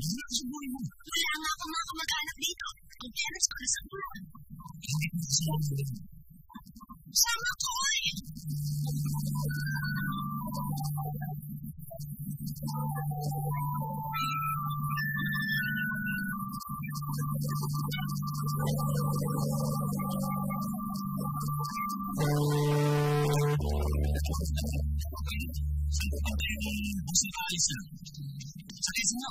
Wala nga akong mga kumakanak dito. Ang parents ko nasa mula. Sama ko eh! Sa kaysa na,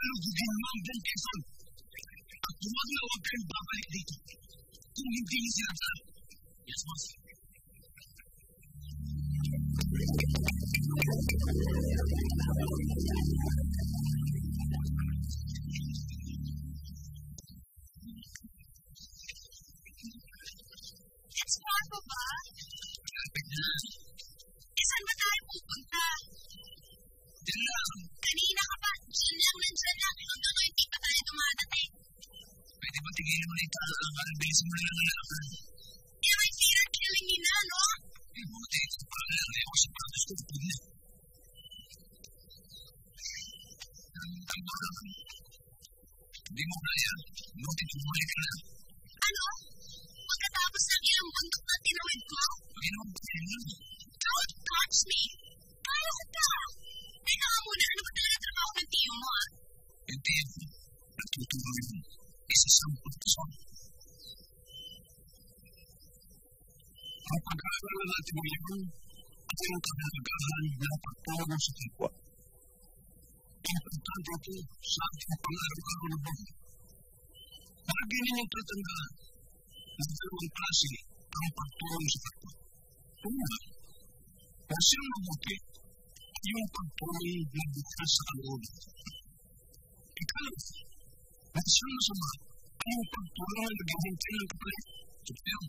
kalau digenggam dan telefon. Aku mengawakan balik itu. Ini di siapa? Yes, mas. Sigurado ba? Saan ba tayo pupunta? Diyan lang. Hindi naman ito ang banding simula ng laban. antiqua. E tanto che sa che parlare con un buon. Ma che non mi tratta da da fare un classico per un pantalone si fa qua. Una. Ma se uno vuole un pantalone di bucassa a loro. E quello fa. Ma se uno sa ma io un pantalone di bucassa a loro. Che bello.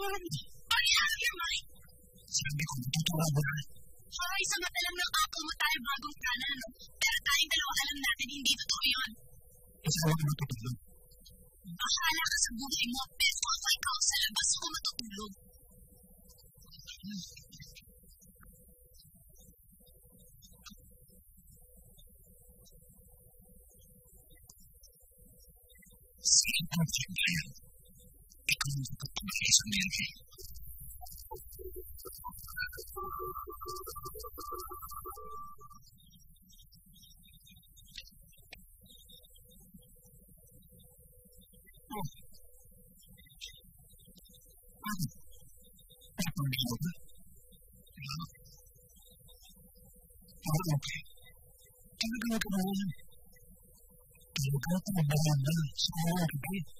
جامد طريقة جمعي سميكم بتوتو رابعي هاي سمت لم نقاط المتعب راجو كانانو ترتعي دلو هل النعملين دي بطريون وسلام نتبدل بحالة قسم بوهي موت بيسقو في الكوسل بس هم تقولو Thank you. instrumentos. Okay. Can I go to the room? Can you go to the room? Can I go to the room?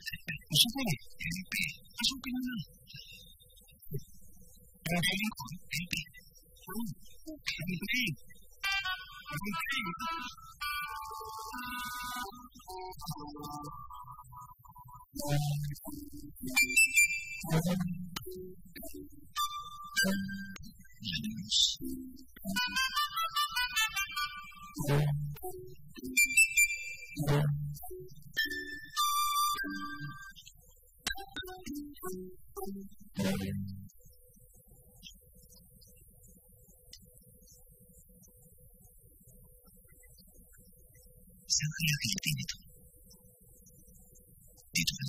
我送给你，免费，我送给你了。不用还，免费。好，OK，没问题。再见。yang ayah itu. Di dalam